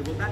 như bồ tát